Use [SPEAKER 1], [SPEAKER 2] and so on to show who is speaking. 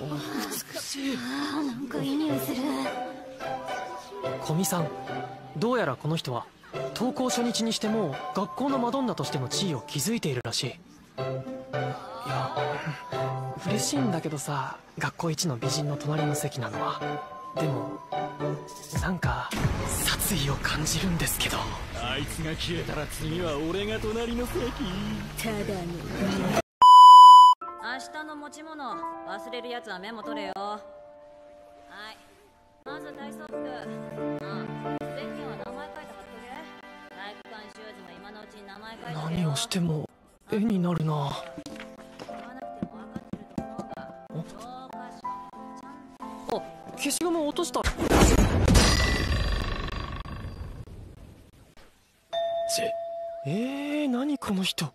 [SPEAKER 1] 美しい。なんかいい匂いする
[SPEAKER 2] 古見さんどうやらこの人は登校初日にしても学校のマドンナとしての地位を築いているらしい。いや嬉しいんだけどさ学校一の美人の隣の席なのは。でもなんか殺意を感じるんですけど。
[SPEAKER 3] あいつが消えたら次は俺が隣の席。
[SPEAKER 1] ただの
[SPEAKER 4] 明日の持ち物忘れるやつはメモ取れよ。はい。まず体操服。ああ席には名前書いて貼っとけ体育館シューズも今のうちに名前書いて
[SPEAKER 2] 何をしても絵になるな。
[SPEAKER 4] 言わなくても分かってると思う。が教科書ちゃんと
[SPEAKER 2] あ消しゴム落とした。ちえー、何この人